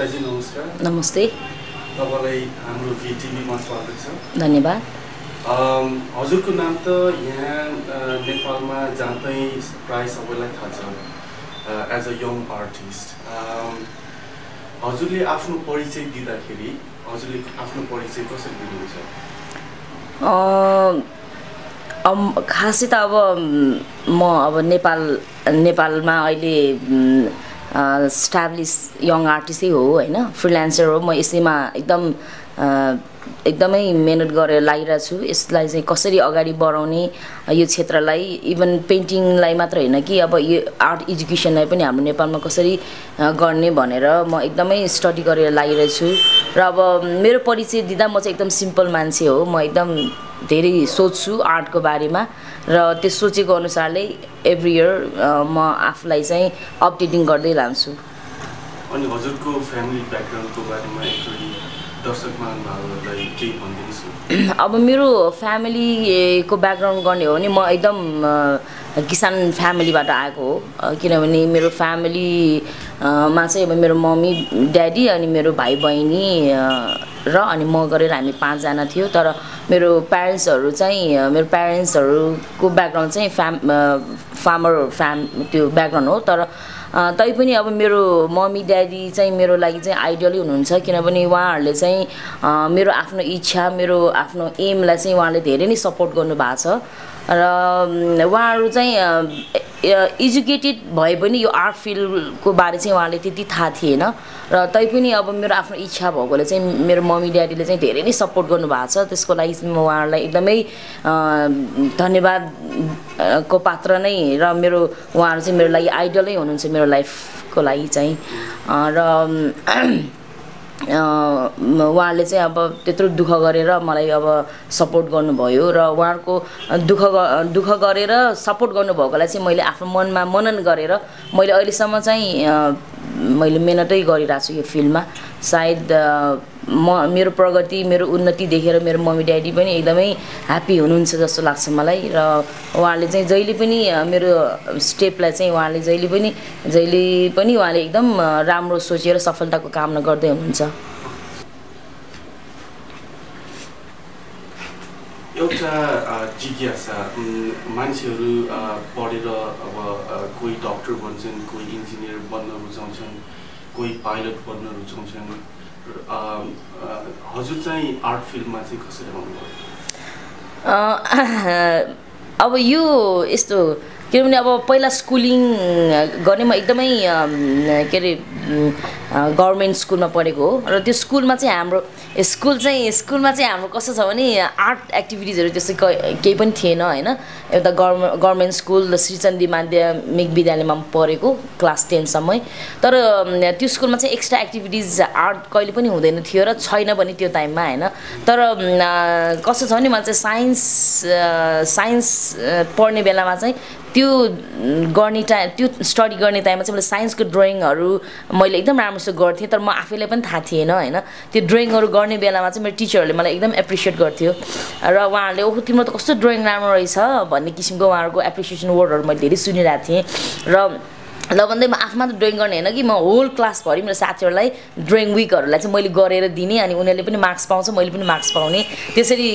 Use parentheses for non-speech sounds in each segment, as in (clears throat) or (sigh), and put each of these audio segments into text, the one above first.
सरिताजी नमस्कार। नमस्ते। तपाईँलाई हाम्रो भिटिभीमा स्वागत छ। धन्यवाद। हजुरको नाम त यहाँ नेपालमा जहाँ प्राय सबैलाई थाहा छ एज अ यङ आर्टिस्ट हजुरले आफ्नो परिचय दिँदाखेरि हजुरले आफ्नो परिचय कसरी दिनुहुन्छ? खासै त अब म अब नेपाल नेपालमा अहिले स्टाब्लिस यङ आर्टिस्टै हो होइन? फ्रिलान्सर हो म यसैमा एकदम एकदमै मिहिनेत गरेर लागिरहेको छु। यसलाई चाहिँ कसरी अगाडि बढाउने यो क्षेत्रलाई इभन पेन्टिङलाई मात्र होइन कि अब यो आर्ट एजुकेसनलाई पनि हाम्रो नेपालमा कसरी गर्ने भनेर म एकदमै स्टडी गरेर लागिरहेको छु। र अब मेरो परिचय दिँदा म चाहिँ एकदम सिम्पल मान्छे हो। म एकदम धेरै सोच्छु आर्टको बारेमा र त्यो सोचेको अनुसारले एभ्री इयर म आफूलाई चाहिँ अपडेटिङ गर्दै लान्छु। अनि हजुरको फ्यामिली ब्याकग्राउन्डको बारेमा (clears throat) अब मेरो फ्यामिलीको ब्याकग्राउन्ड गर्ने हो भने म एकदम किसान फ्यामिलीबाट आएको हो। किनभने मेरो फ्यामिली अ, मा चाहिँ अब मेरो मम्मी ड्याडी अनि मेरो भाइ बहिनी र अनि म गरेर हामी पाँचजना थियो। तर मेरो प्यारेन्ट्सहरू चाहिँ मेरो प्यारेन्ट्सहरूको ब्याकग्राउन्ड चाहिँ फ्याम फार्मर फ्याम त्यो ब्याकग्राउन्ड हो। तर तैपनि अब मेरो मम्मी ड्याडी चाहिँ मेरो लागि चाहिँ आइडियलै हुनुहुन्छ। किनभने उहाँहरूले चाहिँ मेरो आफ्नो इच्छा मेरो आफ्नो एमलाई चाहिँ उहाँले धेरै नै सपोर्ट गर्नुभएको छ। र उहाँहरू चाहिँ एजुकेटेड भए पनि यो आर्ट फिल्डको बारे चाहिँ उहाँले त्यति थाहा थिएन। र तैपनि अब मेरो आफ्नो इच्छा भएकोले चाहिँ मेरो मम्मी ड्याडीले चाहिँ धेरै नै सपोर्ट गर्नुभएको छ। त्यसको लागि म उहाँहरूलाई एकदमै धन्यवाद को पात्र नै र मेरो उहाँहरू चाहिँ मेरो लागि आइडलै हुनुहुन्छ मेरो लाइफको लागि चाहिँ। र उहाँले चाहिँ अब त्यत्रो दुःख गरेर मलाई अब सपोर्ट गर्नुभयो र उहाँहरूको दुःख दुःख गरेर सपोर्ट गर्नुभएकोलाई चाहिँ मैले आफ्नो मनमा मनन गरेर मैले अहिलेसम्म चाहिँ मैले मिहिनेतै गरिरहेको छु यो फिल्डमा। सायद म मेरो प्रगति मेरो उन्नति देखेर मेरो मम्मी ड्याडी पनि एकदमै ह्याप्पी हुनुहुन्छ जस्तो लाग्छ मलाई। र उहाँले चाहिँ जहिले पनि मेरो स्टेपलाई चाहिँ उहाँले जहिले पनि जहिले पनि उहाँले एकदम राम्रो सोचेर सफलताको कामना गर्दै हुनुहुन्छ। एउटा जिज्ञासा मान्छेहरू पढेर अब कोही डक्टर बन्छन् कोही इन्जिनियर बन्न रुचाउँछन् कोही पाइलट बन्न रुचाउँछन्। हजुर चाहिँ आर्ट फिल्डमा चाहिँ कसरी आउनुभयो? (laughs) अब यो यस्तो किनभने अब पहिला स्कुलिङ गर्ने म एकदमै के अरे गभर्मेन्ट स्कुलमा पढेको हो। र त्यो स्कुलमा चाहिँ हाम्रो स्कुल चाहिँ स्कुलमा चाहिँ हाम्रो कस्तो छ भने आर्ट एक्टिभिटिजहरू त्यस्तै केही पनि थिएन होइन? एउटा गभर्मेन्ट गभर्मेन्ट स्कुल श्रीचन्दी माध्यमिक विद्यालयमा पढेको क्लास टेनसम्मै तर त्यो स्कुलमा चाहिँ एक्स्ट्रा एक्टिभिटिज आर्ट कहिले पनि हुँदैन थियो र छैन पनि त्यो टाइममा होइन? तर कस्तो छ भने मलाई चाहिँ साइन्स साइन्स पढ्ने बेलामा चाहिँ त्यो गर्ने टाइम त्यो स्टडी गर्ने टाइममा चाहिँ मैले साइन्सको ड्रइङहरू मैले एकदम राम्रोसँग गर्थेँ तर म आफैलाई पनि थाहा थिएन होइन। त्यो ड्रइङहरू गर्ने बेलामा चाहिँ मेरो टिचरहरूले मलाई एकदम एप्रिसिएट गर्थ्यो। र उहाँहरूले ओहो तिम्रो त कस्तो ड्रइङ राम्रो रहेछ भन्ने किसिमको उहाँहरूको एप्रिसिएसन वर्डहरू मैले धेरै सुनिरहेको थिएँ। र ल भन्दै म आफू मात्र ड्रइङ गर्ने होइन कि म होल क्लासभरि मेरो साथीहरूलाई ड्रइङ विकहरूलाई चाहिँ मैले गरेर दिने अनि उनीहरूले पनि मार्क्स पाउँछ मैले पनि मार्क्स पाउने। त्यसरी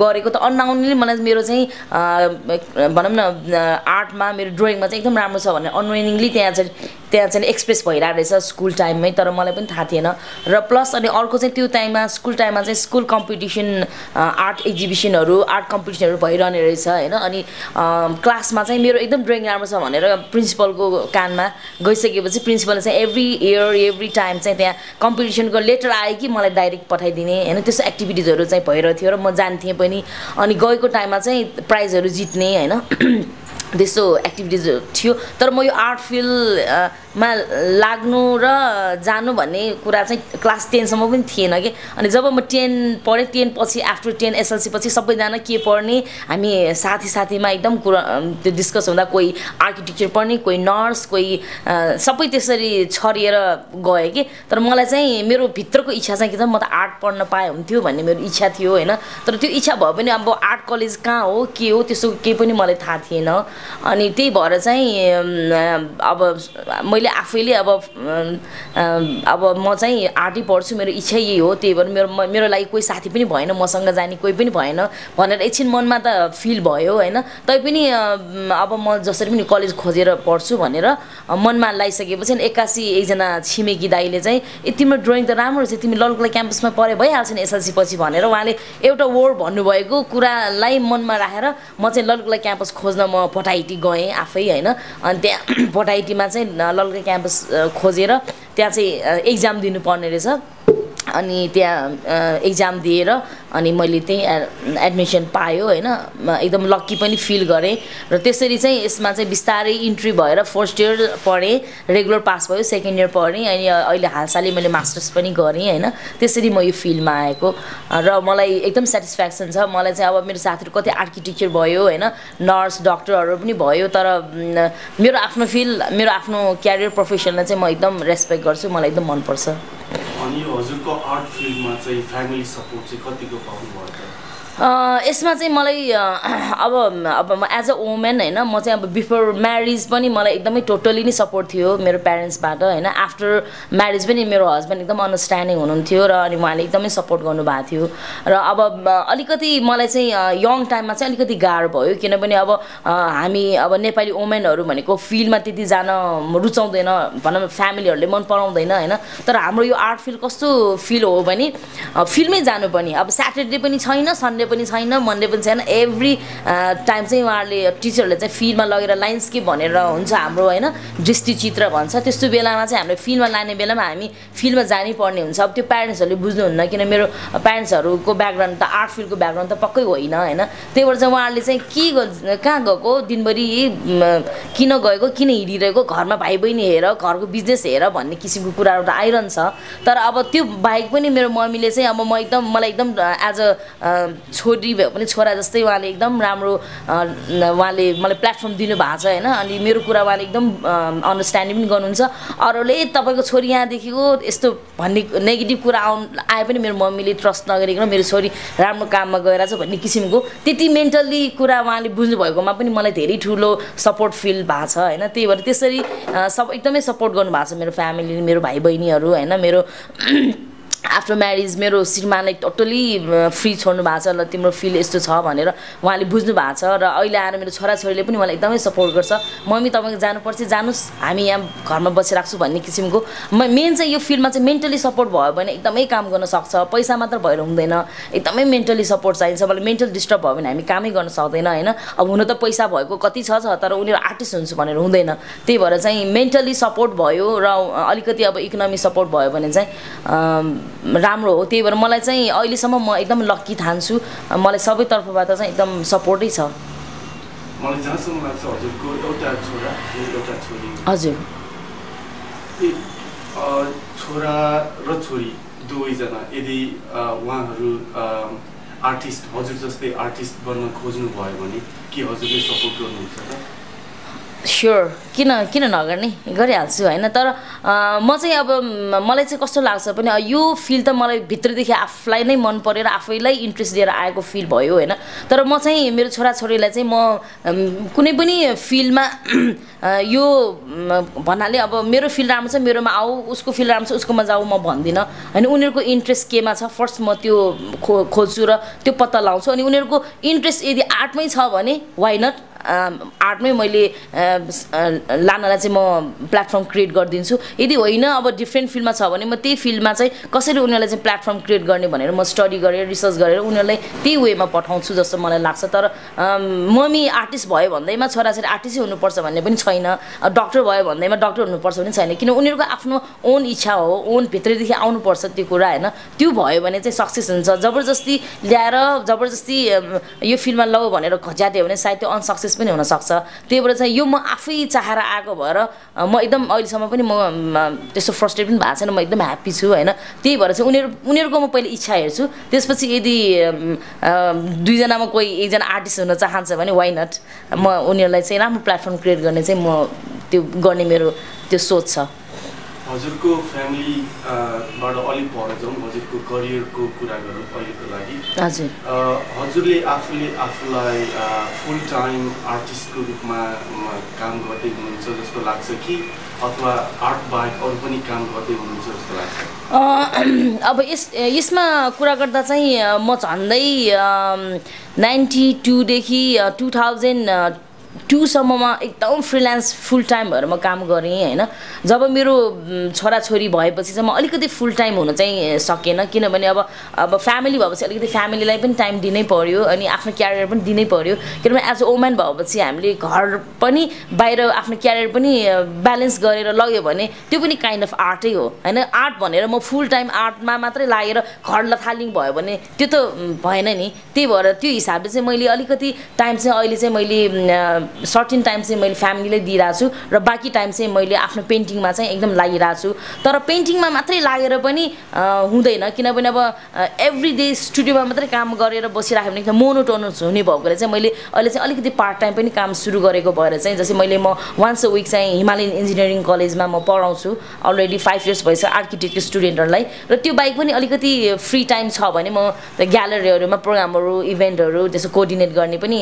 गरेको त अनआउनेले मलाई मेरो चाहिँ भनौँ न आर्टमा मेरो ड्रइङमा चाहिँ एकदम राम्रो छ भनेर अनवेनिङली त्यहाँ चाहिँ त्यहाँ चाहिँ एक्सप्रेस भइरहेको रहेछ स्कुल टाइममै तर मलाई पनि थाहा थिएन। र प्लस अनि अर्को चाहिँ त्यो टाइममा स्कुल टाइममा चाहिँ स्कुल कम्पिटिसन आर्ट एक्जिबिसनहरू आर्ट कम्पिटिसनहरू भइरहने रहेछ होइन। अनि क्लासमा चाहिँ मेरो एकदम ड्रइङ राम्रो छ भनेर प्रिन्सिपलको कानमा गइसकेपछि प्रिन्सिपलले चाहिँ एभ्री इयर एभ्री टाइम चाहिँ त्यहाँ कम्पिटिसनको लेटर आयो कि मलाई डाइरेक्ट पठाइदिने। होइन त्यस्तो एक्टिभिटिजहरू चाहिँ भइरहेको थियो र म जान्थेँ पनि। अनि गएको टाइममा चाहिँ प्राइजहरू जित्ने होइन। (clears throat) त्यस्तो एक्टिभिटिजहरू थियो। तर म यो आर्ट फिल्डमा लाग्नु र जानु भन्ने कुरा चाहिँ क्लास टेनसम्म पनि थिएन कि। अनि जब म टेन पढेँ टेन पछि आफ्टर टेन एसएलसी पछि सबैजना के पढ्ने हामी साथी साथीमा एकदम कुरा त्यो डिस्कस हुँदा कोही आर्किटेक्चर पढ्ने कोही नर्स कोही सबै त्यसरी छरिएर गएँ कि। तर मलाई चाहिँ मेरो भित्रको इच्छा चाहिँ के छ म त आर्ट पढ्न पाए हुन्थ्यो भन्ने मेरो इच्छा थियो होइन। तर त्यो इच्छा भए पनि अब आर्ट कलेज कहाँ हो के हो त्यस्तो केही पनि मलाई थाहा थिएन। अनि त्यही भएर चाहिँ अब मैले आफैले अब अब म चाहिँ आर्टै पढ्छु मेरो इच्छा यही हो त्यही भएर मेरो मेरो लागि कोही साथी पनि भएन मसँग जाने कोही पनि भएन भनेर एकछिन मनमा त फिल भयो होइन? तैपनि अब म जसरी पनि कलेज खोजेर पढ्छु भनेर मनमा लगाइसकेपछि एक्कासी एकजना छिमेकी दाईले चाहिँ ए तिम्रो ड्रइङ त राम्रो रहेछ तिमी ललकला क्याम्पसमा पढे भइहाल्छ नि एसएलसी पछि भनेर उहाँले एउटा वर्ड भन्नुभएको कुरालाई मनमा राखेर म चाहिँ ललकला क्याम्पस खोज्न म पटाइटी गएँ आफै होइन? अनि त्यहाँ (clears throat) पटाइटीमा चाहिँ ललका क्याम्पस खोजेर त्यहाँ चाहिँ एक्जाम दिनुपर्ने रहेछ। अनि त्यहाँ एक्जाम दिएर अनि मैले त्यहीँ एडमिसन पायो होइन? एकदम लक्की पनि फिल गरेँ। र त्यसरी चाहिँ यसमा चाहिँ बिस्तारै इन्ट्री भएर फर्स्ट इयर पढेँ रेगुलर पास भयो सेकेन्ड इयर पढेँ अनि अहिले हालसालै मैले मास्टर्स पनि गरेँ होइन? त्यसरी म यो फिल्डमा आएको। र मलाई एकदम सेटिस्फ्याक्सन छ। मलाई चाहिँ अब मेरो साथीहरू कति आर्किटेक्चर भयो होइन? नर्स डक्टरहरू पनि भयो तर मेरो आफ्नो फिल्ड मेरो आफ्नो क्यारियर प्रोफेसनलाई चाहिँ म एकदम रेस्पेक्ट गर्छु। मलाई एकदम मनपर्छ। अनि हजुरको आर्ट फिल्डमा चाहिँ फ्यामिली सपोर्ट चाहिँ कतिको पाउनुभयो त अँ, यसमा चाहिँ मलाई अब अब म एज अ वुमेन होइन म चाहिँ अब बिफोर म्यारिज पनि मलाई एकदमै टोटली नै सपोर्ट थियो मेरो प्यारेन्ट्सबाट होइन आफ्टर म्यारिज पनि मेरो हस्बेन्ड एकदम अन्डरस्ट्यान्डिङ हुनुहुन्थ्यो र अनि उहाँले एकदमै सपोर्ट गर्नुभएको थियो र अब अलिकति मलाई चाहिँ यङ टाइममा चाहिँ अलिकति गाह्रो भयो किनभने अब हामी अब नेपाली वुमेनहरू भनेको फिल्डमा त्यति जान रुचाउँदैन भनौँ फ्यामिलीहरूले मन पराउँदैन होइन तर हाम्रो यो आर्ट फिल्ड कस्तो फिल हो भने फिल्डमै जानुपर्ने अब स्याटरडे पनि छैन सन्डे पनि छैन मन्डे पनि छैन। एभ्री टाइम चाहिँ उहाँहरूले टिचरहरूले चाहिँ फिल्डमा लगेर लाइन्सकेप भनेर हुन्छ हाम्रो होइन दृष्टिचित्र भन्छ। त्यस्तो बेलामा चाहिँ हामीले फिल्डमा लाने बेलामा हामी फिल्डमा जानै पर्ने हुन्छ। अब त्यो प्यारेन्ट्सहरूले बुझ्नुहुन्न किन मेरो प्यारेन्ट्सहरूको ब्याकग्राउन्ड त आर्ट फिल्डको ब्याकग्राउन्ड त पक्कै होइन होइन। त्यही भएर चाहिँ उहाँहरूले चाहिँ के कहाँ गएको? दिनभरि किन गएको? किन हिँडिरहेको? घरमा भाइ बहिनी हेर घरको बिजनेस हेर भन्ने किसिमको कुराहरू त आइरहन्छ। तर अब त्यो बाहेक पनि मेरो मम्मीले चाहिँ अब म एकदम मलाई एकदम एज अ छोरी भए पनि छोरा जस्तै उहाँले एकदम राम्रो उहाँले मलाई प्लेटफर्म दिनुभएको छ होइन? अनि मेरो कुरा उहाँले एकदम अन्डरस्ट्यान्डिङ पनि गर्नुहुन्छ। अरूले तपाईँको छोरी यहाँदेखिको यस्तो भन्ने नेगेटिभ कुरा आउनु आए पनि मेरो मम्मीले ट्रस्ट नगरिकन मेरो छोरी राम्रो काममा गएर छ भन्ने किसिमको त्यति मेन्टल्ली कुरा उहाँले बुझ्नुभएकोमा पनि मलाई धेरै ठुलो सपोर्ट फिल भएको छ होइन? त्यही भएर त्यसरी सब एकदमै सपोर्ट गर्नुभएको छ मेरो फ्यामिलीले मेरो भाइ बहिनीहरू होइन? मेरो आफ्टर म्यारिज मेरो श्रीमानलाई टोटली फ्री छोड्नु भएको छ ल तिम्रो फिल यस्तो छ भनेर उहाँले बुझ्नु भएको छ र अहिले आएर मेरो छोराछोरीले पनि मलाई एकदमै सपोर्ट गर्छ। मम्मी तपाईँको जानुपर्छ जानुहोस्। हामी यहाँ घरमा बसिरहेको छु भन्ने किसिमको मेन चाहिँ यो फिल्डमा चाहिँ मेन्टली सपोर्ट भयो भने एकदमै काम गर्न सक्छ। पैसा मात्र भएर हुँदैन। एकदमै मेन्टली सपोर्ट चाहिन्छ। मलाई मेन्टल डिस्टर्ब भयो भने हामी कामै गर्न सक्दैन होइन? अब हुन त पैसा भएको कति छ छ तर उनीहरू आर्टिस्ट हुन्छु भनेर हुँदैन। त्यही भएर चाहिँ मेन्टली सपोर्ट भयो र अलिकति अब इकोनोमी सपोर्ट भयो भने चाहिँ अम, राम्रो हो। त्यही भएर मलाई चाहिँ अहिलेसम्म म एकदम लक्की ठान्छु। मलाई सबै तर्फबाट चाहिँ एकदम सपोर्टै छ। हजुर। छोरा र छोरी दुवैजना यदि उहाँहरू आर्टिस्ट हजुर जस्तै आर्टिस्ट बन्न खोज्नु भयो भने के हजुरले सपोर्ट गर्नुहुन्छ स्योर किन किन नगर्ने? गरिहाल्छु होइन? तर म चाहिँ अब मलाई चाहिँ कस्तो लाग्छ भने यो फिल्ड त मलाई भित्रदेखि आफूलाई नै मन परेर आफैलाई इन्ट्रेस्ट दिएर आएको फिल भयो होइन? तर म चाहिँ मेरो छोराछोरीलाई चाहिँ म कुनै पनि फिल्डमा यो भन्नाले अब मेरो फिल्ड राम्रो छ मेरोमा आऊ उसको फिल्ड राम्रो छ उसकोमा जाऊ म भन्दिनँ। होइन उनीहरूको इन्ट्रेस्ट केमा छ? फर्स्ट म त्यो खो खोज्छु र त्यो पत्ता लगाउँछु अनि उनीहरूको इन्ट्रेस्ट यदि आर्टमै छ भने वाइ नट आर्टमै मैले लानलाई चाहिँ म प्लेटफर्म क्रिएट गरिदिन्छु। यदि होइन अब डिफ्रेन्ट फिल्डमा छ भने म त्यही फिल्डमा चाहिँ कसरी उनीहरूलाई चाहिँ प्लेटफर्म क्रिएट गर्ने भनेर म स्टडी गरेर रिसर्च गरेर उनीहरूलाई त्यही वेमा पठाउँछु जस्तो मलाई लाग्छ। तर मम्मी आर्टिस्ट भयो भन्दैमा छोराछोरी आर्टिस्टै हुनुपर्छ भन्ने पनि छैन। डक्टर भयो भन्दैमा डक्टर हुनुपर्छ पनि छैन। किन उनीहरूको आफ्नो ओन इच्छा हो ओन भित्रदेखि आउनुपर्छ त्यो कुरा होइन? त्यो भयो भने चाहिँ सक्सेस हुन्छ। जबरजस्ती ल्याएर जबरजस्ती यो फिल्डमा लौ भनेर खच्याट्यो भने सायद त्यो अनसक्सेस पनि हुनसक्छ। त्यही भएर चाहिँ यो म आफै चाहेर आएको भएर म एकदम अहिलेसम्म पनि म त्यस्तो फ्रस्ट्रेट पनि भएको छैन म एकदम ह्याप्पी छु होइन। त्यही भएर चाहिँ उनीहरू उनीहरूको म पहिले इच्छा हेर्छु। त्यसपछि यदि दुईजनामा कोही एकजना आर्टिस्ट हुन चाहन्छ भने वाइ नट म उनीहरूलाई चाहिँ राम्रो प्लेटफर्म क्रिएट गर्ने चाहिँ म त्यो गर्ने मेरो त्यो सोच छ। हजुरको फ्यामिलीबाट अलिक पर जाउँ हजुरको करियरको कुरा गरौँ अहिलेको लागि। हजुरले आफूले आफूलाई फुल टाइम आर्टिस्टको रूपमा काम गर्दै हुनुहुन्छ जस्तो लाग्छ कि अथवा आर्ट बाहेक अरू पनि काम गर्दै हुनुहुन्छ जस्तो लाग्छ अब यस यसमा कुरा गर्दा चाहिँ म झन्डै नाइन्टी टूदेखि टु थाउजन्ड टूसम्ममा एकदम फ्रिलान्स फुल टाइम भएर म काम गरेँ होइन। जब मेरो छोराछोरी भएपछि चाहिँ म अलिकति फुल टाइम हुन चाहिँ सकेन किनभने अब अब फ्यामिली भएपछि अलिकति फ्यामिलीलाई पनि टाइम दिनै पऱ्यो अनि आफ्नो क्यारियर पनि दिनै पऱ्यो किनभने एज अ वुमेन भएपछि हामीले घर पनि बाहिर आफ्नो क्यारियर पनि ब्यालेन्स गरेर लग्यो भने त्यो पनि काइन्ड अफ आर्टै हो होइन। आर्ट भनेर म फुल टाइम आर्टमा मात्रै लागेर घर लथालिङ भयो भने त्यो त भएन नि। त्यही भएर त्यो हिसाबले चाहिँ मैले अलिकति टाइम चाहिँ अहिले चाहिँ मैले सर्टिन टाइम चाहिँ मैले फ्यामिलीलाई दिइरहेको छु र बाँकी टाइम चाहिँ मैले आफ्नो पेन्टिङमा चाहिँ एकदम लागिरहेको छु। तर पेन्टिङमा मात्रै लागेर पनि हुँदैन। किनभने अब एभ्री डे स्टुडियोमा मात्रै काम गरेर बसिराख्यो भने मोनोटोनस हुने भएकोले चाहिँ मैले अहिले चाहिँ अलिकति पार्ट टाइम पनि काम सुरु गरेको भएर चाहिँ जस्तै मैले म वान्स अ विक चाहिँ हिमालयन इन्जिनियरिङ कलेजमा म पढाउँछु। अलरेडी फाइभ इयर्स भइसक्यो आर्किटेक्चर स्टुडेन्टहरूलाई र त्यो बाहेक पनि अलिकति फ्री टाइम छ भने म ग्यालरीहरूमा प्रोग्रामहरू इभेन्टहरू त्यसो कोअर्डिनेट गर्ने पनि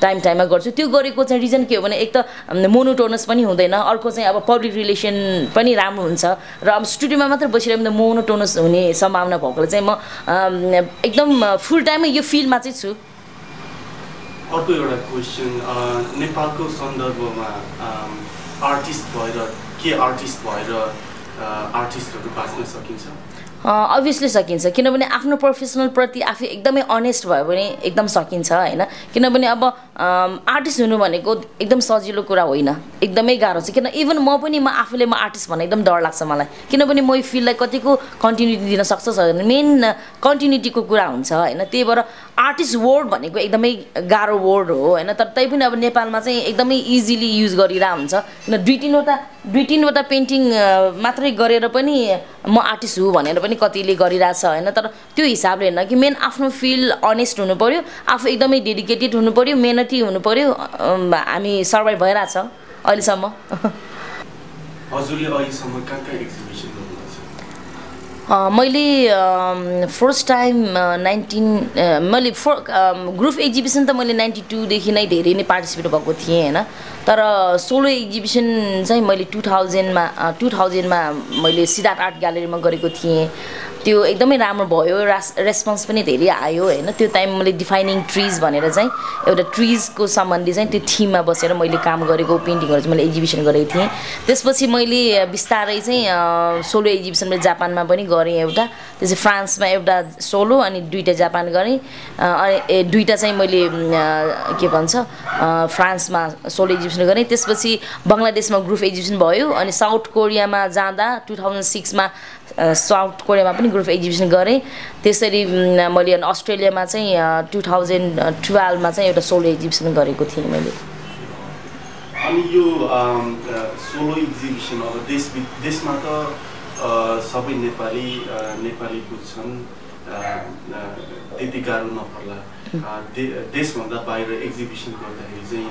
टाइम टाइममा गर्छु। त्यो गरेको चाहिँ रिजन के हो भने एक त मोनोटोनस पनि हुँदैन अर्को चाहिँ अब पब्लिक रिलेसन पनि राम्रो हुन्छ। र अब स्टुडियोमा मात्रै बसिरह्यो भने मोनोटोनस हुने सम्भावना भएकोले चाहिँ म एकदम फुल टाइममै यो फिल्डमा चाहिँ छु। अर्को एउटा क्वेसन नेपालको सन्दर्भमा आर्टिस्ट भएर के आर्टिस्ट भएर आर्टिस्टहरू बाँच्न सकिन्छ? अभियसली सकिन्छ। किनभने आफ्नो प्रोफेसनलप्रति आफै एकदमै अनेस्ट भयो भने एकदम सकिन्छ होइन? किनभने अब आर्टिस्ट हुनु भनेको एकदम सजिलो कुरा होइन। एकदमै गाह्रो छ। किन इभन म पनि म आफूले म आर्टिस्ट भन्ने एकदम डर लाग्छ मलाई। किनभने म यो फिल्डलाई कतिको कन्टिन्युटी दिन सक्छ मेन कन्टिन्युटीको कुरा हुन्छ होइन? त्यही भएर आर्टिस्ट वर्ड भनेको एकदमै गाह्रो वर्ड हो होइन? तर तै पनि अब नेपालमा चाहिँ एकदमै इजिली युज गरिरहेको हुन्छ किन दुई तिनवटा दुई तिनवटा पेन्टिङ मात्रै गरेर पनि म आर्टिस्ट हुँ भनेर पनि कतिले गरिरहेछ होइन? तर त्यो हिसाबले होइन कि मेन आफ्नो फिल्ड अनेस्ट हुनु पऱ्यो आफू एकदमै डेडिकेटेड हुनु पऱ्यो मेहनती हुनु पऱ्यो हामी सर्भाइभ भइरहेछ अहिलेसम्म। (laughs) हजुरले अहिलेसम्म कहाँ कहाँ एक्जिबिसन मैले फर्स्ट टाइम नाइन्टिन मैले फो ग्रुप एक्जिबिसन त मैले नाइन्टी टूदेखि नै धेरै नै पार्टिसिपेट भएको थिएँ होइन? तर सोलो एक्जिबिसन चाहिँ मैले टु थाउजन्डमा टु थाउजन्डमा मैले सिद्धार्थ आर्ट ग्यालेरीमा गरेको थिएँ। त्यो एकदमै राम्रो भयो रास रेस्पोन्स पनि धेरै आयो होइन। त्यो टाइम मैले डिफाइनिङ ट्रिज भनेर चाहिँ एउटा ट्रिजको सम्बन्धी चाहिँ त्यो थिममा बसेर मैले काम गरेको पेन्टिङहरू चाहिँ मैले एक्जिबिसन गरेको थिएँ। त्यसपछि मैले बिस्तारै चाहिँ सोलो एक्जिबिसन मैले जापानमा पनि गरेँ एउटा। त्यसपछि फ्रान्समा एउटा सोलो अनि दुइटा जापान गरेँ। अनि दुइटा चाहिँ मैले के भन्छ फ्रान्समा सोलो एक्जिबिसन गरेँ त्यसपछि बङ्गलादेशमा ग्रुप एक्जिबिसन भयो अनि साउथ कोरियामा जाँदा टु थाउजन्ड सिक्समा साउथ कोरियामा पनि ग्रुप एक्जिबिसन गरेँ। त्यसरी मैले अनि अस्ट्रेलियामा चाहिँ टु थाउजन्ड टुवेल्भमा चाहिँ एउटा सोलो एक्जिबिसन गरेको थिएँ मैले। अनि यो सोलो एक्जिबिसन अब देश देशमा त सबै नेपाली नेपाली बुझ्छन् त्यति गाह्रो नपर्ला। देशभन्दा बाहिर एक्जिबिसन गर्दाखेरि चाहिँ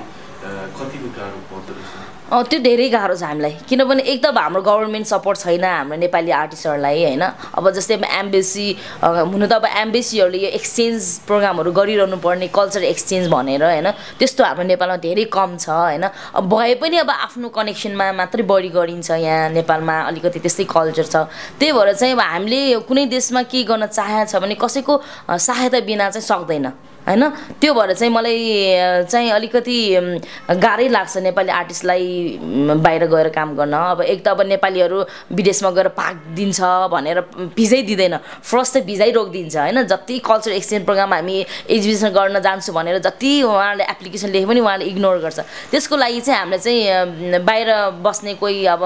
त्यो धेरै गाह्रो छ हामीलाई। किनभने एक त हाम्रो गभर्मेन्ट सपोर्ट छैन हाम्रो नेपाली आर्टिस्टहरूलाई होइन? अब जस्तै अब एम्बेसी हुनु त अब एम्बेसीहरूले यो एक्सचेन्ज प्रोग्रामहरू गरिरहनु पर्ने कल्चर एक्सचेन्ज भनेर होइन? त्यस्तो हाम्रो नेपालमा धेरै कम छ होइन? अब भए पनि अब आफ्नो कनेक्सनमा मात्रै बढी गरिन्छ यहाँ नेपालमा अलिकति त्यस्तै कल्चर छ। त्यही भएर चाहिँ अब हामीले कुनै देशमा के गर्न चाहेको छ भने कसैको सहायता बिना चाहिँ सक्दैन। होइन? त्यो भएर चाहिँ मलाई चाहिँ अलिकति गाह्रै लाग्छ नेपाली आर्टिस्टलाई बाहिर गएर काम गर्न। अब एक त अब नेपालीहरू विदेशमा गएर भाग दिन्छ भनेर भिजै दिँदैन फर्स्ट चाहिँ भिजै रोकिदिन्छ होइन? जति कल्चर एक्सचेन्ज प्रोग्राम हामी एक्जिबिसन गर्न जान्छु भनेर जति उहाँहरूले एप्लिकेसन लेखे पनि उहाँले इग्नोर गर्छ। त्यसको लागि चाहिँ हामीलाई चाहिँ बाहिर बस्ने कोही अब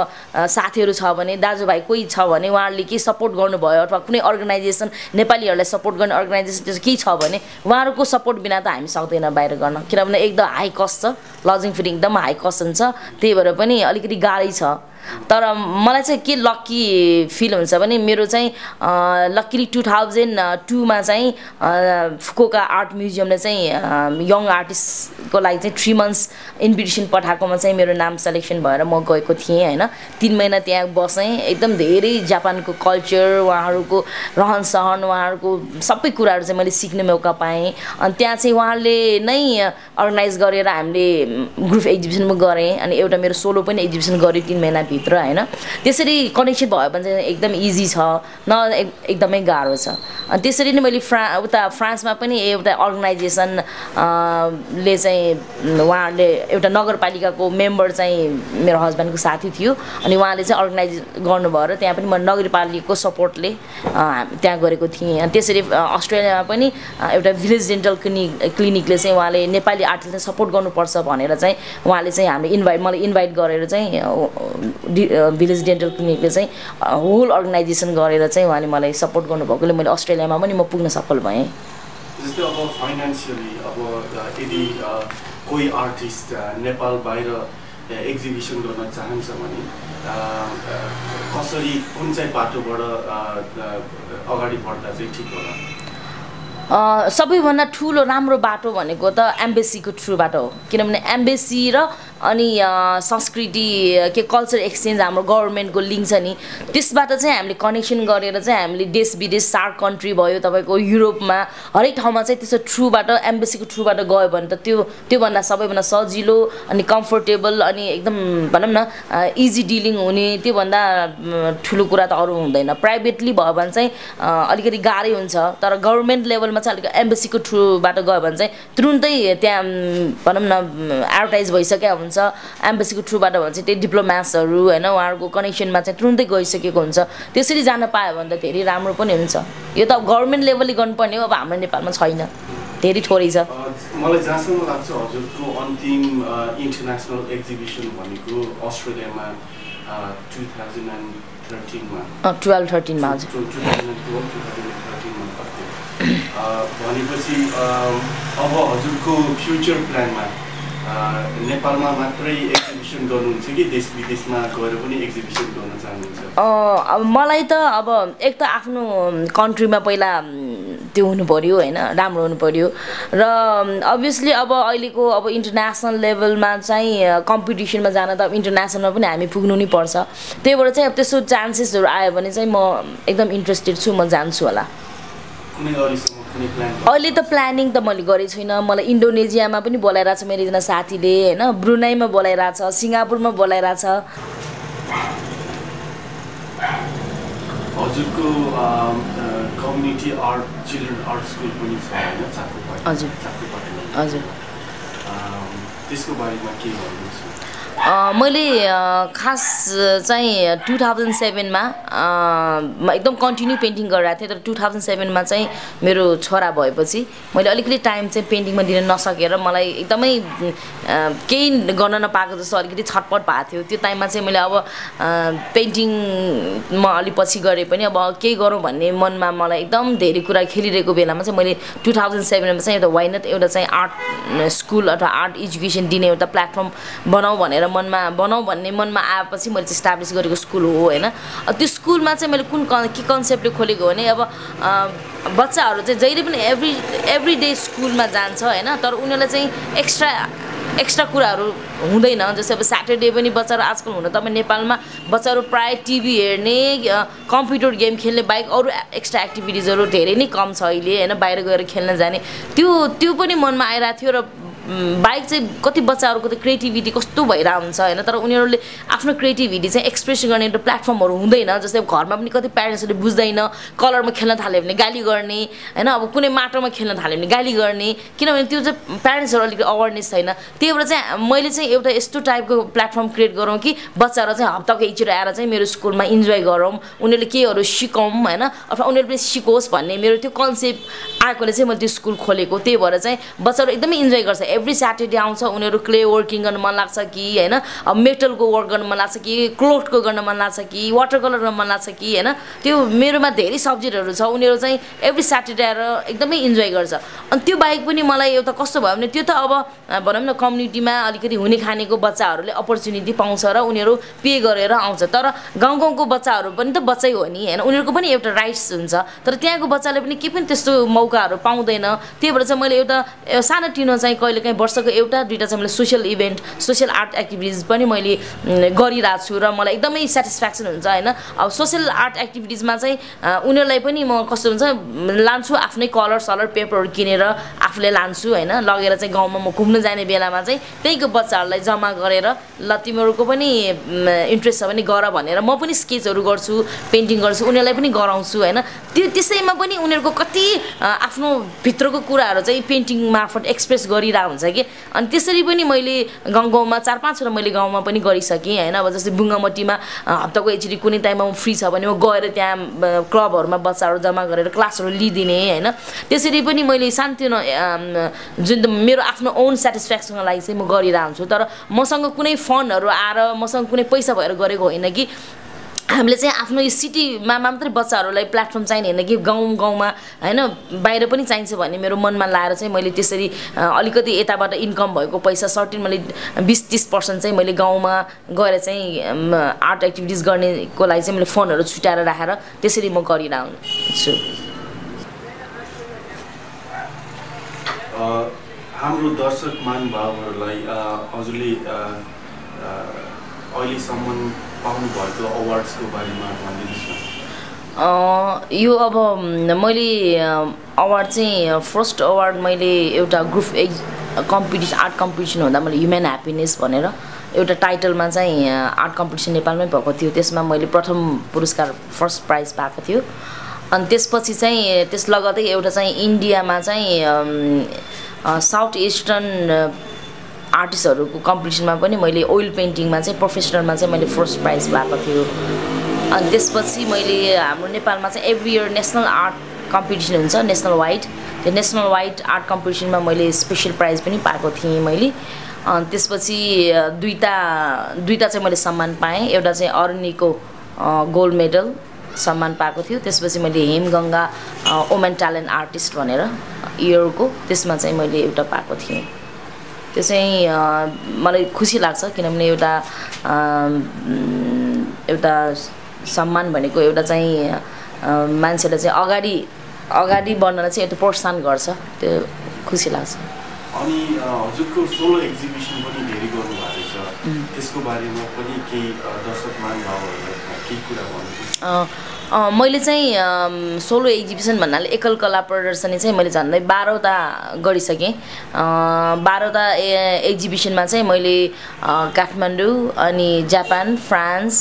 साथीहरू छ भने दाजुभाइ कोही छ भने उहाँहरूले केही सपोर्ट गर्नुभयो अथवा कुनै अर्गनाइजेसन नेपालीहरूलाई सपोर्ट गर्ने अर्गनाइजेसन त्यस्तो केही छ भने उहाँहरूको सपोर्ट बिना त हामी सक्दैन बाहिर गर्न। किनभने एकदम हाई कस्ट छ लजिङ फेरि एकदम हाई कस्ट हुन्छ। त्यही भएर पनि अलिकति गाह्रै छ। तर मलाई चाहिँ के लक्की फिल हुन्छ भने मेरो चाहिँ लक्किली टु थाउजन्ड टूमा चाहिँ फुकुका आर्ट म्युजियमले चाहिँ यङ आर्टिस्टको लागि चाहिँ थ्री मन्थ्स इन्भिटेसन पठाएकोमा चाहिँ मेरो नाम सेलेक्सन भएर म गएको थिएँ होइन। तिन महिना त्यहाँ बसेँ एकदम धेरै जापानको कल्चर उहाँहरूको रहन सहन उहाँहरूको सबै कुराहरू चाहिँ मैले सिक्ने मौका पाएँ। अनि त्यहाँ चाहिँ उहाँले नै अर्गनाइज गरेर हामीले ग्रुप एक्जिबिसन पनि गरेँ अनि एउटा मेरो सोलो पनि एक्जिबिसन गरेँ तिन महिनाभित्र होइन? त्यसरी कनेक्सन भयो भने चाहिँ एकदम इजी छ न एक- एकदमै गाह्रो छ। अनि त्यसरी नै मैले फ्रा उता फ्रान्समा पनि एउटा अर्गनाइजेसन ले चाहिँ उहाँहरूले एउटा नगरपालिकाको मेम्बर चाहिँ मेरो हस्बेन्डको साथी थियो। अनि उहाँले चाहिँ अर्गनाइज गर्नुभयो र त्यहाँ पनि म नगरपालिकाको सपोर्टले त्यहाँ गरेको थिएँ। अनि त्यसरी अस्ट्रेलियामा पनि एउटा भिलेज डेन्टल क्लिनिक क्लिनिकले चाहिँ उहाँले नेपाली आर्टिस्टलाई सपोर्ट गर्नुपर्छ भनेर चाहिँ उहाँले चाहिँ हामीले इन्भाइट मलाई इन्भाइट गरेर चाहिँ डि- भिलेज डेन्टल क्लिनिकले चाहिँ होल अर्गनाइजेसन गरेर चाहिँ उहाँले मलाई सपोर्ट गर्नुभएकोले मैले अस्ट्रेलियामा पनि म पुग्न सफल भएँ। जस्तै अब फाइनेन्सियली अब यदि कोही आर्टिस्ट नेपाल बाहिर एक्जिबिसन गर्न चाहन्छ भने कसरी कुन चाहिँ बाटोबाट अगाडि बढ्दा चाहिँ ठिक होला? सबैभन्दा ठुलो राम्रो बाटो भनेको त एम्बेसीको थ्रुबाट हो। किनभने एम्बेसी र अनि संस्कृति के कल्चर एक्सचेन्ज हाम्रो गभर्मेन्टको लिङ्क छ नि त्यसबाट चाहिँ हामीले कनेक्सन गरेर चाहिँ हामीले देश विदेश सार्क कन्ट्री भयो तपाईँको युरोपमा हरेक ठाउँमा चाहिँ त्यसो थ्रुबाट एम्बेसीको थ्रुबाट गयो भने त त्यो त्योभन्दा सबैभन्दा सजिलो अनि कम्फोर्टेबल अनि एकदम भनौँ न इजी डिलिङ हुने त्योभन्दा ठुलो कुरा त अरू हुँदैन। प्राइभेटली भयो भने चाहिँ अलिकति गाह्रै हुन्छ तर गभर्मेन्ट लेभलमा चाहिँ अलिक एम्बेसीको थ्रुबाट गयो भने चाहिँ तुरुन्तै त्यहाँ भनौँ न एडभर्टाइज भइसकेको हुन्छ। एम्बेसीको थ्रुबाट भने चाहिँ त्यही डिप्लोम्याट्सहरू होइन उहाँहरूको कनेक्सनमा चाहिँ तुरुन्तै गइसकेको हुन्छ। त्यसरी जान पायो भने त धेरै राम्रो पनि हुन्छ। यो त अब गभर्मेन्ट लेभलले गर्नुपर्ने हो अब हाम्रो नेपालमा छैन। धेरै थोरै छ। मलाई जहाँसम्म लाग्छ हजुरको अन्तिम इन्टरनेसनल एक्जिबिसन भनेको अस्ट्रेलियामा टु थाउजन्ड एन्ड थर्टिनमा टुवेल्भ थर्टिनमा भनेपछि अब हजुरको फ्युचर प्लानमा नेपालमा मात्रै एक्जिबिसन गर्नुहुन्छ कि देश विदेशमा गएर पनि एक्जिबिसन गर्न चाहनुहुन्छ? अब मलाई त अब एक त आफ्नो कन्ट्रीमा पहिला त्यो हुनु पऱ्यो होइन राम्रो हुनु पऱ्यो र अभियसली अब अहिलेको अब इन्टरनेसनल लेभलमा चाहिँ कम्पिटिसनमा जान त अब इन्टरनेसनलमा पनि हामी पुग्नु नै पर्छ। त्यही भएर चाहिँ अब त्यस्तो चान्सेसहरू आयो भने चाहिँ म एकदम इन्ट्रेस्टेड छु म जान्छु होला। कुनै अहिले त प्लानिङ त मैले गरेको छुइनँ मलाई इन्डोनेसियामा पनि बोलाइरहेको छ मेरो एकजना साथीले होइन? ब्रुनाईमा बोलाइरहेछ सिङ्गापुरमा बोलाइरहेछ। हजुरको community art children art school पनि छ होइन? हजुर। हजुर। त्यसको बारेमा के भन्नुहुन्छ? अ, मैले खास चाहिँ टु थाउजन्ड सेभेनमा एकदम कन्टिन्यू पेन्टिङ गरिरहेको थिएँ तर टु थाउजन्ड सेभेनमा चाहिँ मेरो छोरा भएपछि मैले अलिकति टाइम चाहिँ पेन्टिङमा दिन नसकेर मलाई एकदमै केही गर्न नपाएको जस्तो अलिकति छटपट भएको थियो। त्यो टाइममा चाहिँ मैले अब पेन्टिङ म अलि पछि गरेँ पनि अब केही गरौँ भन्ने मनमा मलाई एकदम धेरै कुरा खेलिरहेको बेलामा चाहिँ मैले टु थाउजन्ड सेभेनमा चाहिँ एउटा वाइनत एउटा चाहिँ आर्ट स्कुल अथवा आर्ट एजुकेसन दिने एउटा प्लेटफर्म बनाऊ भनेर मनमा बनाऊ भन्ने मनमा आएपछि मैले चाहिँ इस्टाब्लिस गरेको स्कुल हो होइन? त्यो स्कुलमा चाहिँ मैले कुन के कन्सेप्टले खोलेको भने अब बच्चाहरू चाहिँ जहिले पनि एभ्री एभ्री डे स्कुलमा जान्छ होइन? तर उनीहरूलाई चाहिँ एक्स्ट्रा एक्स्ट्रा कुराहरू हुँदैन। जस्तै अब स्याटरडे पनि बच्चाहरू आजकल हुन त अब नेपालमा बच्चाहरू प्रायः टिभी हेर्ने कम्प्युटर गेम खेल्ने बाहेक अरू एक्स्ट्रा एक्टिभिटिजहरू धेरै नै कम छ अहिले होइन? बाहिर गएर खेल्न जाने। त्यो त्यो पनि मनमा आइरहेको थियो र बाइक चाहिँ कति बच्चाहरूको त क्रिएटिभिटी कस्तो भइरहेको हुन्छ होइन? तर उनीहरूले आफ्नो क्रिएटिभिटी चाहिँ एक्सप्रेस गर्ने एउटा प्लेटफर्महरू हुँदैन जस्तै घरमा पनि कति प्यारेन्ट्सहरूले बुझ्दैन कलरमा खेल्न थाल्यो भने गाली गर्ने होइन? अब कुनै माटोमा खेल्न थाल्यो भने गाली गर्ने किनभने त्यो चाहिँ प्यारेन्ट्सहरू अलिकति अवेरनेस छैन। त्यही भएर चाहिँ मैले चाहिँ एउटा यस्तो टाइपको प्लेटफर्म क्रिएट गरौँ कि बच्चाहरू चाहिँ हप्ताको एकचोटि आएर चाहिँ मेरो स्कुलमा इन्जोय गरौँ उनीहरूले केहरू सिकौँ होइन? अथवा उनीहरूले पनि सिकोस् भन्ने मेरो त्यो कन्सेप्ट आएकोले चाहिँ मैले त्यो स्कुल खोलेको। त्यही भएर चाहिँ बच्चाहरू एकदमै इन्जोय गर्छ। एभ्री स्याटरडे आउँछ उनीहरू क्ले वर्किङ गर्नु मन लाग्छ कि होइन? मेटलको वर्क गर्नु मन लाग्छ कि क्लोथको गर्न मन लाग्छ कि वाटर कलर गर्न मन लाग्छ कि होइन? त्यो मेरोमा धेरै सब्जेक्टहरू छ उनीहरू चाहिँ एभ्री स्याटरडे आएर एकदमै इन्जोय गर्छ। अनि त्यो बाहेक पनि मलाई एउटा कस्तो भयो भने त्यो त अब भनौँ न कम्युनिटीमा अलिकति हुने खानेको बच्चाहरूले अपर्च्युनिटी पाउँछ र उनीहरू पे गरेर आउँछ। तर गाउँ गाउँको बच्चाहरू पनि त बच्चै हो नि होइन? उनीहरूको पनि एउटा राइट्स हुन्छ। तर त्यहाँको बच्चाले पनि केही पनि त्यस्तो मौकाहरू पाउँदैन। त्यही भएर चाहिँ मैले एउटा सानो टिनो चाहिँ कहिलेकाहीँ वर्षको एउटा दुइटा चाहिँ मैले social event social art activities पनि मैले गरिरहेको छु र मलाई एकदमै सेटिस्फ्याक्सन हुन्छ होइन? अब सोसियल आर्ट एक्टिभिटिजमा चाहिँ उनीहरूलाई पनि म कस्तो हुन्छ लान्छु आफ्नै कलर सलर पेपरहरू किनेर आफूले लान्छु होइन लगेर चाहिँ गाउँमा म घुम्न जाने बेलामा चाहिँ त्यहीँको बच्चाहरूलाई जम्मा गरेर ल तिमीहरूको पनि इन्ट्रेस्ट छ भने गर भनेर म पनि स्केचहरू गर्छु पेन्टिङ गर्छु उनीहरूलाई पनि गराउँछु होइन। त्यो त्यसैमा पनि उनीहरूको कति आफ्नो भित्रको कुराहरू चाहिँ पेन्टिङ मार्फत एक्सप्रेस गरिरहेको हुन्छ कि। अनि त्यसरी पनि मैले गाउँ गाउँमा चार पाँचवटा मैले गाउँमा पनि गरिसकेँ होइन। अब जस्तै बुङ्गामट्टीमा हप्ताको एकचोटि कुनै टाइममा म फ्री छ भने म गएर त्यहाँ क्लबहरूमा बच्चाहरू जम्मा गरेर क्लासहरू लिइदिने होइन। त्यसरी पनि मैले सानोतिनो जुन मेरो आफ्नो ओन सेटिस्फ्याक्सनको लागि चाहिँ म गरिरहेको हुन्छु तर मसँग कुनै फन्डहरू आएर मसँग कुनै पैसा भएर गरेको होइन कि हामीले चाहिँ आफ्नो यो सिटीमा मात्रै बच्चाहरूलाई प्लेटफर्म चाहिने होइन कि गाउँ गाउँमा होइन बाहिर पनि चाहिन्छ भन्ने मेरो मनमा लाएर चाहिँ मैले त्यसरी अलिकति यताबाट इन्कम भएको पैसा सर्टेन मैले बिस तिस पर्सेन्ट चाहिँ मैले गाउँमा गएर चाहिँ आर्ट एक्टिभिटिज गर्नेको लागि चाहिँ मैले फोनहरू छुट्याएर राखेर त्यसरी म गरिरहन्छु। हाम्रो दर्शक महानुभावहरूलाई हजुरले अहिलेसम्म पाउनुभएको अवार्ड्सको बारेमा भनिदिनुहोस् न। यो अब मैले अवार्ड चाहिँ फर्स्ट अवार्ड मैले एउटा ग्रुप एक् कम्पिटिसन आर्ट कम्पिटिसन हुँदा मैले ह्युमेन ह्याप्पिनेस भनेर एउटा टाइटलमा चाहिँ आर्ट कम्पिटिसन नेपालमै भएको थियो। त्यसमा मैले प्रथम पुरस्कार फर्स्ट प्राइज पाएको थियो। अनि त्यसपछि चाहिँ त्यस लगतै एउटा चाहिँ इन्डियामा चाहिँ साउथ इस्टर्न आर्टिस्टहरूको कम्पिटिसनमा पनि मैले ओइल पेन्टिङमा चाहिँ प्रोफेसनलमा चाहिँ मैले फर्स्ट प्राइज पाएको थियो। अनि त्यसपछि मैले हाम्रो नेपालमा चाहिँ every year national art competition हुन्छ नेसनल वाइड त्यो नेसनल वाइड आर्ट कम्पिटिसनमा मैले स्पेसल प्राइज पनि पाएको थिएँ मैले। अनि त्यसपछि दुईवटा दुईवटा चाहिँ मैले सम्मान पाएँ। एउटा चाहिँ अरुणीको गोल्ड मेडल सम्मान पाएको थियो। त्यसपछि मैले हेमगङ्गा ओमेन ट्यालेन्ट आर्टिस्ट भनेर। इयरको त्यसमा चाहिँ मैले एउटा पाएको थिएँ। त्यो चाहिँ मलाई खुसी लाग्छ किनभने एउटा एउटा सम्मान भनेको एउटा चाहिँ मान्छेलाई चाहिँ अगाडि अगाडि बढ्नलाई चाहिँ एउटा प्रोत्साहन गर्छ। त्यो खुसी लाग्छ। अनि हजुरको सोलो एक्जिबिसन पनि धेरै गर्नुभएको छ। त्यसको बारेमा पनि केही दर्शक महानुभावहरूलाई केही कुरा भन्नु मैले चाहिँ सोलो एक्जिबिसन भन्नाले एकल कला प्रदर्शनी चाहिँ मैले झन्डै बाह्रवटा गरिसकेँ। बाह्रवटा एक्जिबिसनमा चाहिँ मैले काठमाडौँ अनि जापान फ्रान्स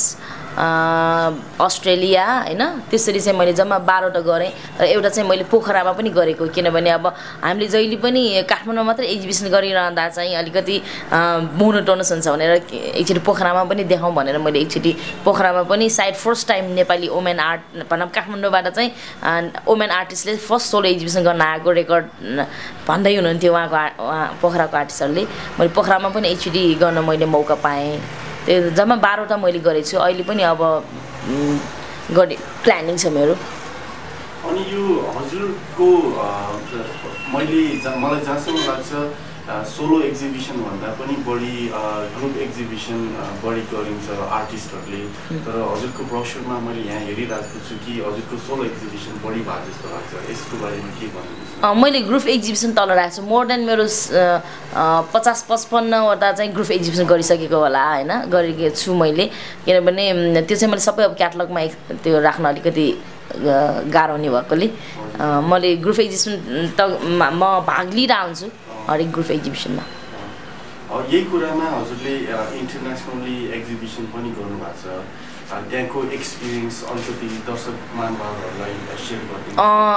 अस्ट्रेलिया होइन? त्यसरी चाहिँ मैले जम्मा बाह्रवटा गरेँ र एउटा चाहिँ मैले पोखरामा पनि गरेको किनभने अब हामीले जहिले पनि काठमाडौँमा मात्रै एक्जिबिसन गरिरहँदा चाहिँ अलिकति मोनोटोनस हुन्छ भनेर एकचोटि पोखरामा पनि देखाउँ भनेर मैले एकचोटि पोखरामा पनि सायद first time Nepali women art भनौँ काठमाडौँबाट चाहिँ वुमेन आर्टिस्टले फर्स्ट सोलो एक्जिबिसन गर्न आएको रेकर्ड भन्दै हुनुहुन्थ्यो उहाँको उहाँ पोखराको आर्टिस्टहरूले मैले पोखरामा पनि एकचोटि गर्न मैले मौका पाएँ। त्यो जम्मा बाह्रवटा मैले गरेको छु अहिले पनि अब गरे प्लानिङ छ मेरो। अनि यो हजुरको मैले मलाई जहाँसम्म लाग्छ सोलो एक्जिबिसन भन्दा पनि बढी ग्रुप एक्जिबिसन बढी गरिन्छ आर्टिस्टहरूले तर हजुरको ब्रसरमा मैले यहाँ हेरिरहेको छु कि हजुरको सोलो एक्जिबिसन बढी भएको जस्तो लाग्छ। यसको बारेमा के भन्नुहुन्छ? मैले ग्रुप एक्जिबिसन तल राखेको छु। मोर देन मेरो पचास पचपन्नवटा चाहिँ ग्रुप एक्जिबिसन गरिसकेको होला होइन? गरेको छु मैले। किनभने त्यो चाहिँ मैले सबै अब क्याटलगमा त्यो राख्न अलिकति गाह्रो हुने भएकोले। मैले ग्रुप एक्जिबिसन त म भाग लिइरहन्छु हुन्छु। हरेक ग्रुप एक्जिबिसनमा यही कुरामा हजुरले इन्टरनेसनली एक्जिबिसन पनि गर्नुभएको छ।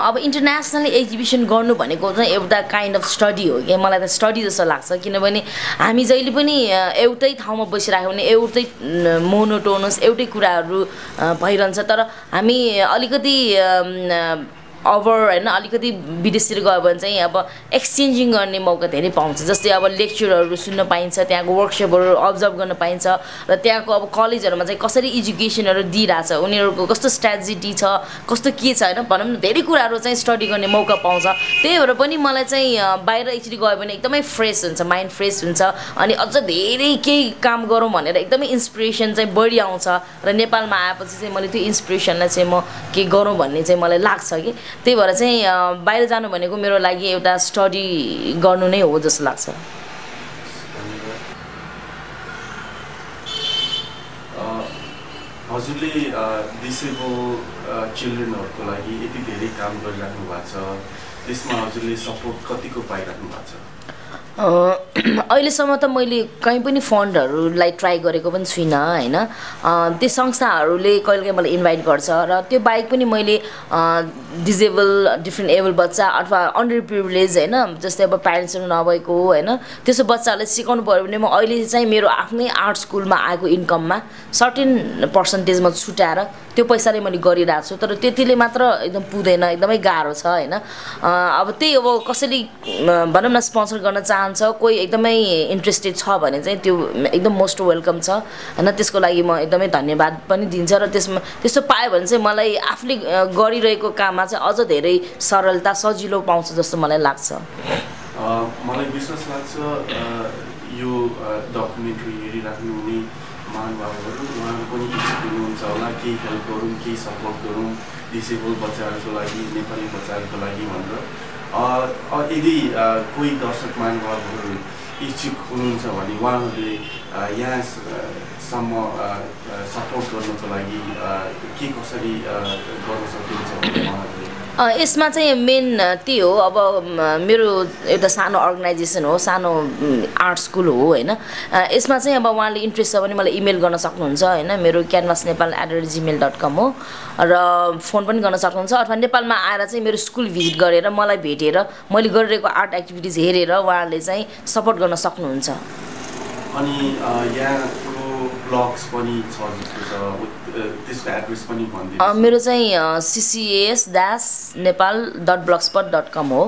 अब इन्टरनेसनली एक्जिबिसन गर्नु भनेको चाहिँ एउटा काइन्ड अफ स्टडी हो कि? मलाई त स्टडी जस्तो लाग्छ। किनभने हामी जहिले पनि एउटै ठाउँमा बसिरहेको भने एउटै मोनोटोनस एउटै कुराहरू भइरहन्छ। तर हामी अलिकति ओभर होइन अलिकति विदेशतिर गयो भने चाहिँ अब एक्सचेन्जिङ गर्ने मौका धेरै पाउँछ। जस्तै अब लेक्चरहरू सुन्न पाइन्छ त्यहाँको वर्कसपहरू अब्जर्भ गर्न पाइन्छ र त्यहाँको अब कलेजहरूमा चाहिँ कसरी एजुकेसनहरू दिइरहेछ उनीहरूको कस्तो स्ट्राटेजी छ कस्तो के छ होइन भनौँ न धेरै कुराहरू चाहिँ स्टडी गर्ने मौका पाउँछ। त्यही भएर पनि मलाई चाहिँ बाहिर एकचोटि गयो भने एकदमै फ्रेस हुन्छ माइन्ड फ्रेस हुन्छ अनि अझ धेरै केही काम गरौँ भनेर एकदमै इन्सपिरेसन चाहिँ बढी आउँछ र नेपालमा आएपछि चाहिँ मैले त्यो इन्सपिरेसनलाई चाहिँ म के गरौँ भन्ने चाहिँ मलाई लाग्छ कि। त्यही भएर चाहिँ बाहिर जानु भनेको मेरो लागि एउटा स्टडी गर्नु नै हो जस्तो लाग्छ। हजुरले डिसेबल चिल्ड्रेनहरूको लागि यति धेरै काम गरिराख्नु भएको छ। त्यसमा हजुरले सपोर्ट कतिको पाइराख्नु भएको छ? (clears throat) अहिलेसम्म त मैले कहीँ पनि फन्डहरूलाई ट्राई गरेको पनि छुइनँ होइन। त्यो संस्थाहरूले कहिले काहीँ मलाई इन्भाइट गर्छ र त्यो बाहेक पनि मैले डिजेबल डिफ्रेन्ट एबल बच्चा अथवा अन्डर प्रिभिलेज होइन जस्तै अब प्यारेन्ट्सहरू नभएको होइन त्यसो बच्चाहरूलाई सिकाउनु पऱ्यो भने म अहिले चाहिँ मेरो आफ्नै आर्ट स्कुलमा आएको इन्कममा सर्टेन पर्सन्टेजमा छुट्याएर त्यो पैसाले मैले गरिरहेको छु। तर त्यतिले मात्र एकदम पुग्दैन एकदमै गाह्रो छ होइन। अब त्यही अब कसैले भनौँ न स्पोन्सर गर्न चाहन्छ चाहन्छ कोही एकदमै इन्ट्रेस्टेड छ भने चाहिँ त्यो एकदम मोस्ट वेलकम छ। होइन त्यसको लागि म एकदमै धन्यवाद पनि दिन्छ र त्यसमा त्यस्तो पायो भने चाहिँ मलाई आफूले गरिरहेको काममा चाहिँ अझ धेरै सरलता सजिलो पाउँछ जस्तो मलाई लाग्छ। मलाई विश्वास लाग्छ यो डकुमेन्ट्री हेरिराख्नु हुने महानुभावहरू उहाँहरू पनि इच्छुक हुनुहुन्छ होला केही हेल्प गरौँ केही सपोर्ट गरौँ डिसेबल बच्चाहरूको लागि नेपाली बच्चाहरूको लागि भनेर। यदि कोही दर्शक महानुभावहरू इच्छुक हुनुहुन्छ भने उहाँहरूले यहाँसम्म सपोर्ट गर्नको लागि के कसरी गर्न सकिन्छ उहाँहरूले यसमा चाहिँ मेन त्यही हो अब मेरो एउटा सानो अर्गनाइजेसन हो सानो आर्ट स्कुल हो होइन। यसमा चाहिँ अब उहाँले इन्ट्रेस्ट छ भने मलाई इमेल गर्न सक्नुहुन्छ होइन। मेरो canvas Nepal at the Gmail dot com हो। र फोन पनि गर्न सक्नुहुन्छ अथवा नेपालमा आएर चाहिँ मेरो स्कुल भिजिट गरेर मलाई भेटेर मैले गरिरहेको आर्ट एक्टिभिटिज हेरेर उहाँहरूले चाहिँ सपोर्ट गर्न सक्नुहुन्छ। अनि यहाँ ब्लग्स पनि छ त्यसको एड्रेस पनि मेरो चाहिँ CCS dash Nepal dot blogspot dot com हो।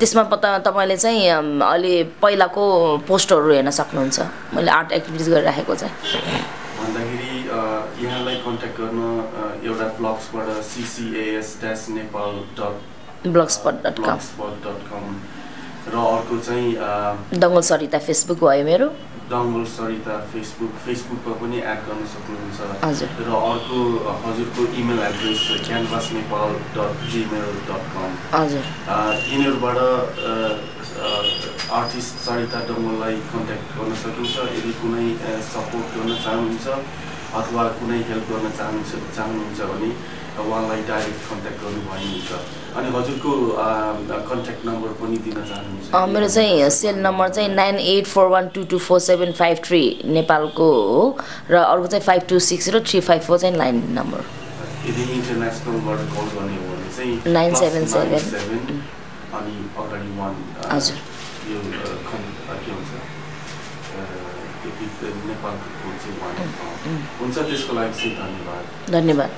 त्यसमा तपाईँले चाहिँ अहिले पहिलाको पोस्टहरू हेर्न सक्नुहुन्छ। मैले आर्ट एक्टिभिटिज गरिराखेको चाहिँ। भन्दाखेरि यहाँलाई कन्ट्याक्ट गर्न एउटा ब्लग्सबाट CCAS dash Nepal dot blogspot dot com dot com र अर्को चाहिँ दङ्गल सरिता फेसबुक भयो मेरो। डङ्गल सरिता फेसबुक फेसबुकमा पनि एड गर्न सक्नुहुन्छ। र अर्को हजुरको email address canvas Nepal dot Gmail dot com यिनीहरूबाट artist Sarita डङ्गललाई कन्ट्याक्ट गर्न सकिन्छ। यदि कुनै सपोर्ट गर्न चाहनुहुन्छ अथवा कुनै हेल्प गर्न चाहनुहुन्छ चाहनुहुन्छ भने उहाँलाई डाइरेक्ट कन्ट्याक्ट गर्नुभयो हुन्छ अनि हजुरको कन्ट्याक्ट नम्बर पनि दिन चाहनुहुन्छ। मेरो चाहिँ सेल नम्बर चाहिँ nine eight four one two two four seven five three नेपालको हो। र अर्को चाहिँ फाइभ टू सिक्स र थ्री फाइभ फोर चाहिँ लाइन नम्बर यदि इन्टरनेसनलबाट कल गर्ने हो भने चाहिँ नाइन सेभेन सेभेन अनि अगाडि वान हजुर। यो के हुन्छ? नेपालको हुन्छ त्यसको लागि चाहिँ धन्यवाद। धन्यवाद।